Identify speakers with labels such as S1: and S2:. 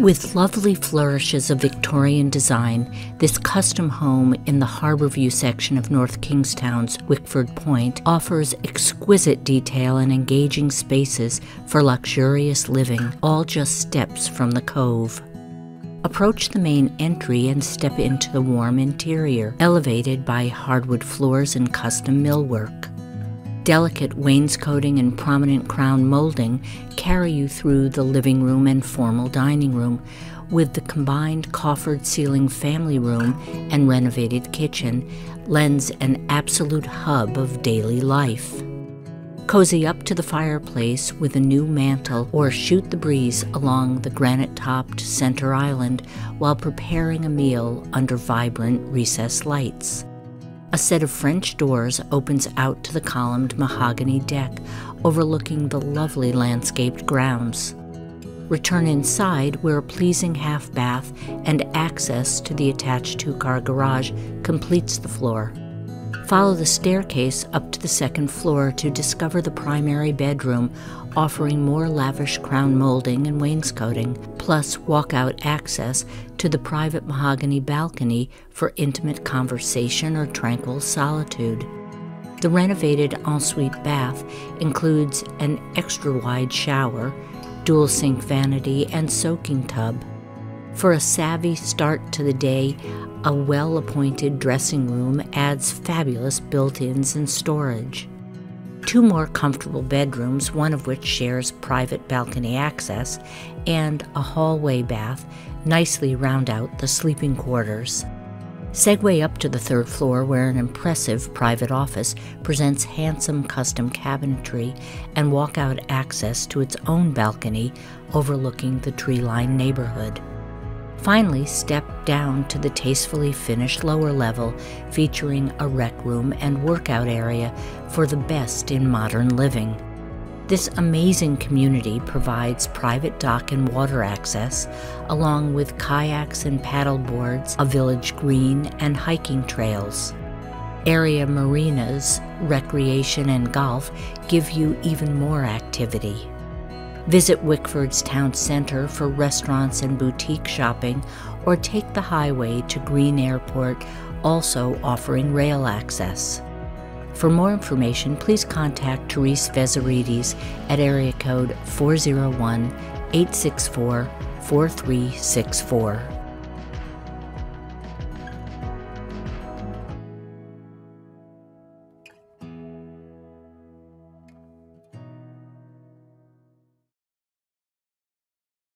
S1: With lovely flourishes of Victorian design, this custom home in the Harborview section of North Kingstown's Wickford Point offers exquisite detail and engaging spaces for luxurious living, all just steps from the cove. Approach the main entry and step into the warm interior, elevated by hardwood floors and custom millwork. Delicate wainscoting and prominent crown molding carry you through the living room and formal dining room, with the combined coffered ceiling family room and renovated kitchen lends an absolute hub of daily life. Cozy up to the fireplace with a new mantel or shoot the breeze along the granite topped center island while preparing a meal under vibrant recessed lights. A set of French doors opens out to the columned mahogany deck overlooking the lovely landscaped grounds. Return inside where a pleasing half bath and access to the attached two car garage completes the floor. Follow the staircase up to the second floor to discover the primary bedroom, offering more lavish crown molding and wainscoting, plus walkout access to the private mahogany balcony for intimate conversation or tranquil solitude. The renovated ensuite bath includes an extra wide shower, dual sink vanity, and soaking tub. For a savvy start to the day, a well appointed dressing room adds fabulous built ins and storage. Two more comfortable bedrooms, one of which shares private balcony access, and a hallway bath nicely round out the sleeping quarters. Segue up to the third floor where an impressive private office presents handsome custom cabinetry and walkout access to its own balcony overlooking the tree lined neighborhood. Finally, step down to the tastefully finished lower level, featuring a rec room and workout area for the best in modern living. This amazing community provides private dock and water access, along with kayaks and paddle boards, a village green, and hiking trails. Area marinas, recreation, and golf give you even more activity. Visit Wickford's town center for restaurants and boutique shopping, or take the highway to Green Airport, also offering rail access. For more information, please contact Therese Vezeridis at area code 401 864 4364.